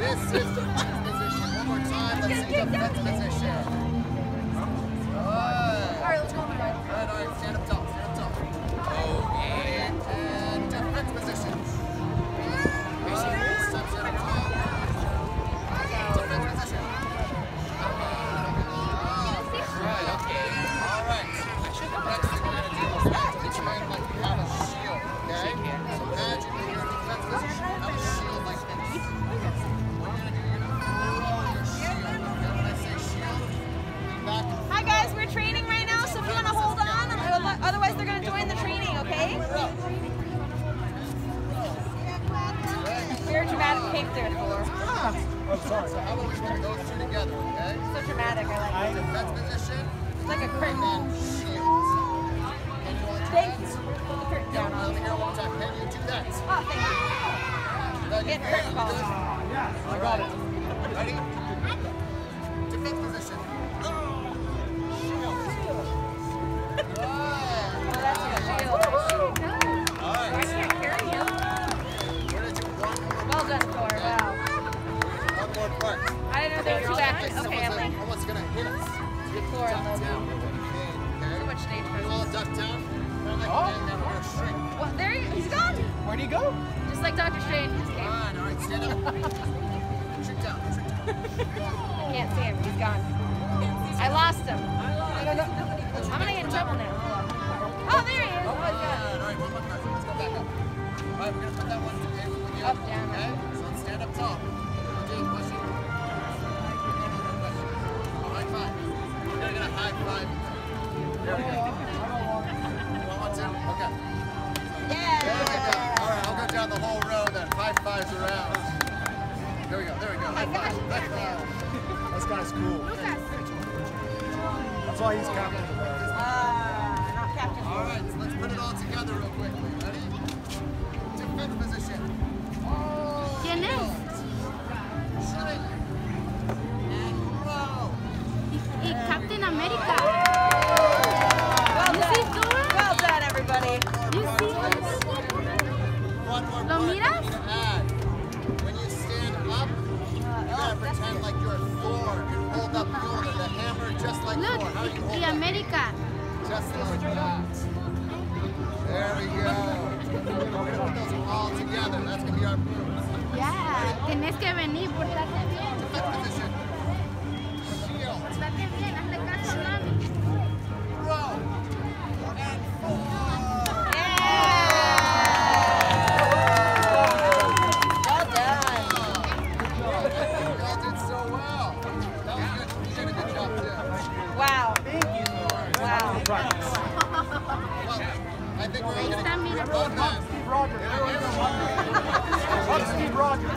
This is defense position. One more time. Let's see defense position. Okay? Very dramatic cake there, Thor. So how about we put those two together, okay? So dramatic, I like it. Defense position, It's like a and curtain. then shield. Can you want to do Thank you. Put the curtain down let on. me hear it one time. Can you do that? Oh, thank you. Get you curtain can. calls. I got it. Ready? Oh. and then we're gonna shrink. What? There he, he's gone. Where'd he go? Just like Doctor Strange. He just came. Fine. All right, stand up. shrink down. Shrink down. I can't see him. He's gone. I lost him. I'm gonna get in trouble now. Oh, there he is. Oh, All he's gone. All right, one more time. Let's go back up. All right, we're gonna put that one together with you. Up, down, Okay. So let's stand up tall. It. Oh, high five. We're gonna get a high five. There we go. Down the whole row then. High fives around. There we go. There we go. Oh High five. High five. This guy's cool. That's why he's captain of the Ah, not Captain All right, so let's put it all together real quickly. Ready? Position. ¿Quién es? Shrink. And row. Y Captain America. You hold y up? America. Just like that. There we go. We're gonna put those all together. That's gonna be our moves. Ya, tenés que venir, portate I think we're mira. vote that. Steve Rogers. Steve Rogers.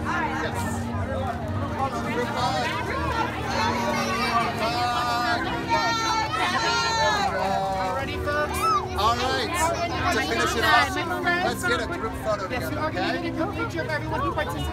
To finish it off, let's get a group photo together, going okay? picture of everyone who participated.